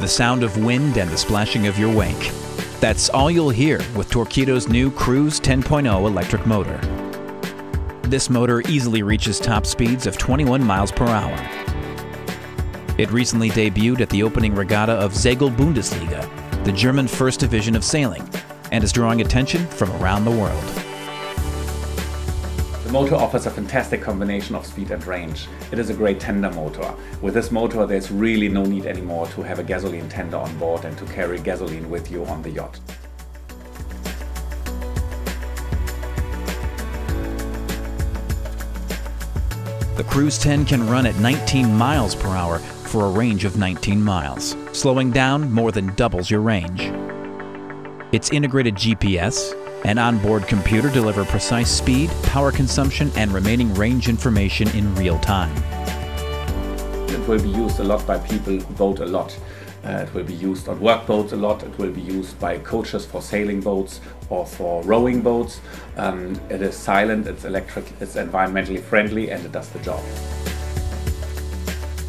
The sound of wind and the splashing of your wake. That's all you'll hear with Torqeedo's new Cruise 10.0 electric motor. This motor easily reaches top speeds of 21 miles per hour. It recently debuted at the opening regatta of Segel Bundesliga, the German first division of sailing, and is drawing attention from around the world. The motor offers a fantastic combination of speed and range. It is a great tender motor. With this motor there's really no need anymore to have a gasoline tender on board and to carry gasoline with you on the yacht. The Cruise 10 can run at 19 miles per hour for a range of 19 miles. Slowing down more than doubles your range. Its integrated GPS, and onboard computer deliver precise speed, power consumption, and remaining range information in real time. It will be used a lot by people who boat a lot. Uh, it will be used on workboats a lot. It will be used by coaches for sailing boats or for rowing boats. Um, it is silent, it's electric, it's environmentally friendly, and it does the job.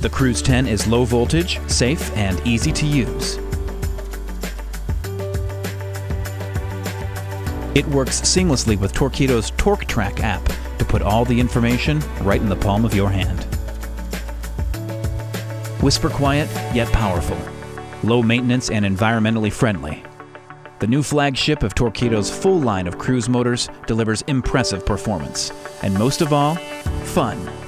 The Cruise 10 is low voltage, safe, and easy to use. It works seamlessly with Torqeedo's TorqTrack app to put all the information right in the palm of your hand. Whisper quiet, yet powerful. Low maintenance and environmentally friendly. The new flagship of Torqeedo's full line of cruise motors delivers impressive performance. And most of all, fun.